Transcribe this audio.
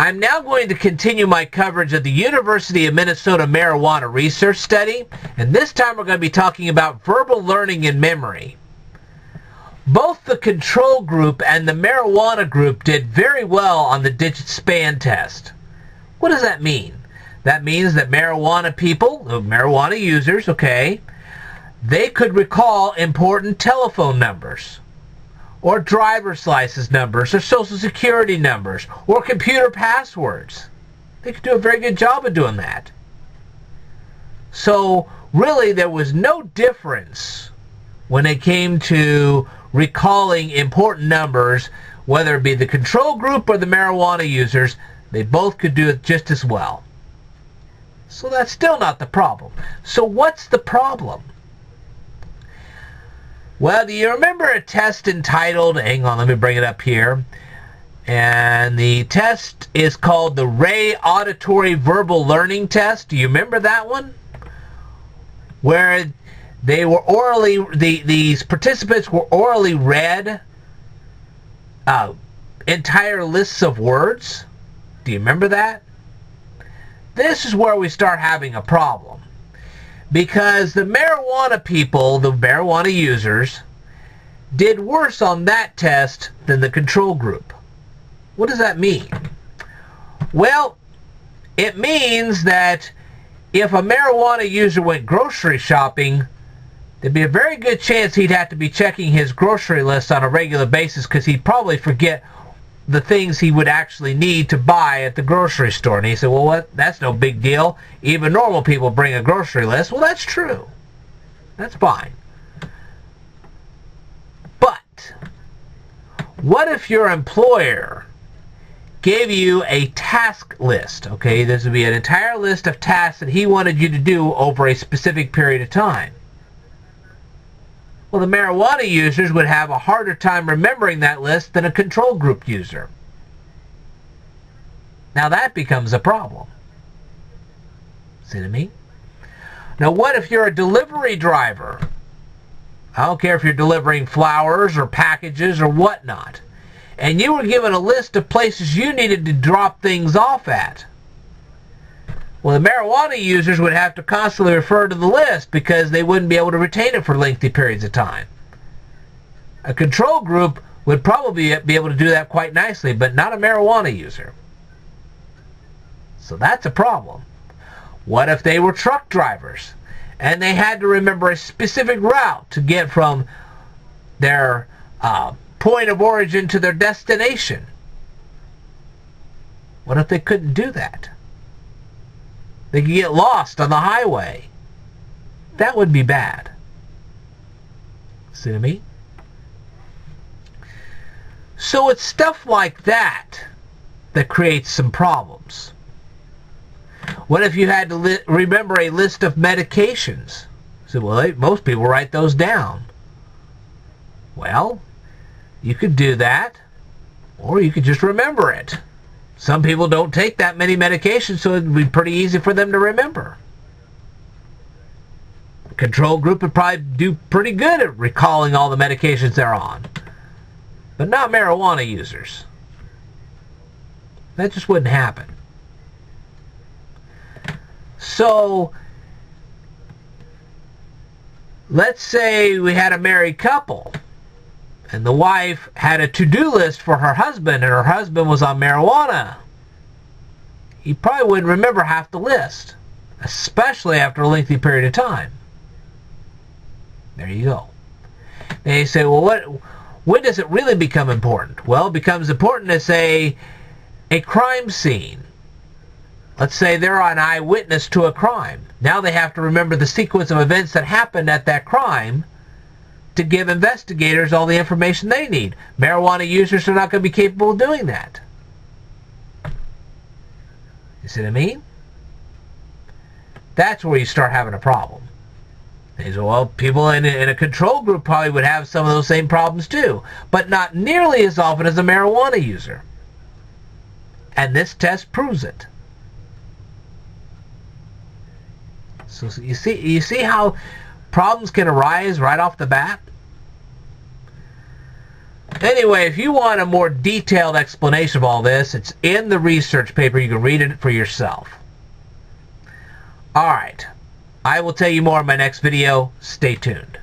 I'm now going to continue my coverage of the University of Minnesota marijuana research study, and this time we're going to be talking about verbal learning and memory. Both the control group and the marijuana group did very well on the digit span test. What does that mean? That means that marijuana people, marijuana users, okay, they could recall important telephone numbers or driver's license numbers or social security numbers or computer passwords. They could do a very good job of doing that. So really there was no difference when it came to recalling important numbers, whether it be the control group or the marijuana users, they both could do it just as well. So that's still not the problem. So what's the problem? Well, do you remember a test entitled, hang on, let me bring it up here. And the test is called the Rey Auditory Verbal Learning Test. Do you remember that one? Where they were orally, the, these participants were orally read uh, entire lists of words. Do you remember that? This is where we start having a problem because the marijuana people, the marijuana users, did worse on that test than the control group. What does that mean? Well, it means that if a marijuana user went grocery shopping, there'd be a very good chance he'd have to be checking his grocery list on a regular basis because he'd probably forget the things he would actually need to buy at the grocery store. And he said, well, what? That's no big deal. Even normal people bring a grocery list. Well, that's true. That's fine. But what if your employer gave you a task list? Okay, this would be an entire list of tasks that he wanted you to do over a specific period of time. Well, the marijuana users would have a harder time remembering that list than a control group user. Now that becomes a problem. See what I mean? Now what if you're a delivery driver? I don't care if you're delivering flowers or packages or whatnot. And you were given a list of places you needed to drop things off at. Well, the marijuana users would have to constantly refer to the list because they wouldn't be able to retain it for lengthy periods of time. A control group would probably be able to do that quite nicely, but not a marijuana user. So that's a problem. What if they were truck drivers and they had to remember a specific route to get from their uh, point of origin to their destination? What if they couldn't do that? They could get lost on the highway. That would be bad. See I mean? So it's stuff like that that creates some problems. What if you had to remember a list of medications? So, well, most people write those down. Well, you could do that, or you could just remember it. Some people don't take that many medications, so it'd be pretty easy for them to remember. The control group would probably do pretty good at recalling all the medications they're on. But not marijuana users. That just wouldn't happen. So, let's say we had a married couple and the wife had a to-do list for her husband and her husband was on marijuana, he probably wouldn't remember half the list, especially after a lengthy period of time. There you go. You say, well, what? When does it really become important? Well, it becomes important to say a crime scene. Let's say they're an eyewitness to a crime. Now they have to remember the sequence of events that happened at that crime to give investigators all the information they need. Marijuana users are not going to be capable of doing that. You see what I mean? That's where you start having a problem. They say, well, people in, in a control group probably would have some of those same problems too, but not nearly as often as a marijuana user. And this test proves it. So, so you see, you see how problems can arise right off the bat. Anyway, if you want a more detailed explanation of all this, it's in the research paper. You can read it for yourself. Alright. I will tell you more in my next video. Stay tuned.